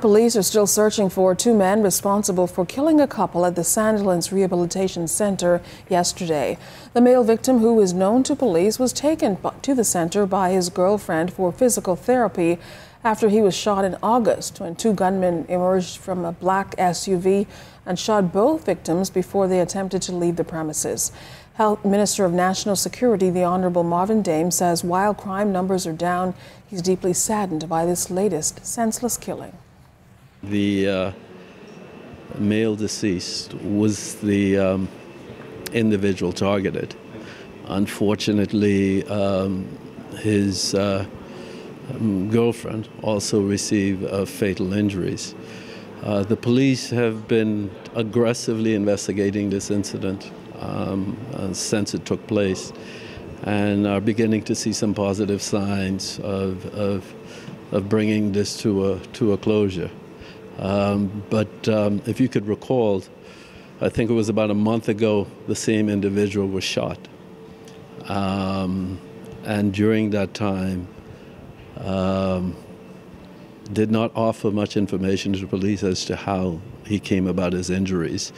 Police are still searching for two men responsible for killing a couple at the Sandilands Rehabilitation Center yesterday. The male victim, who is known to police, was taken to the center by his girlfriend for physical therapy after he was shot in August when two gunmen emerged from a black SUV and shot both victims before they attempted to leave the premises. Health Minister of National Security, the Honorable Marvin Dames, says while crime numbers are down, he's deeply saddened by this latest senseless killing. The uh, male deceased was the um, individual targeted. Unfortunately, um, his uh, um, girlfriend also received uh, fatal injuries. Uh, the police have been aggressively investigating this incident um, uh, since it took place and are beginning to see some positive signs of, of, of bringing this to a, to a closure. Um, but um, if you could recall, I think it was about a month ago, the same individual was shot. Um, and during that time, um, did not offer much information to police as to how he came about his injuries.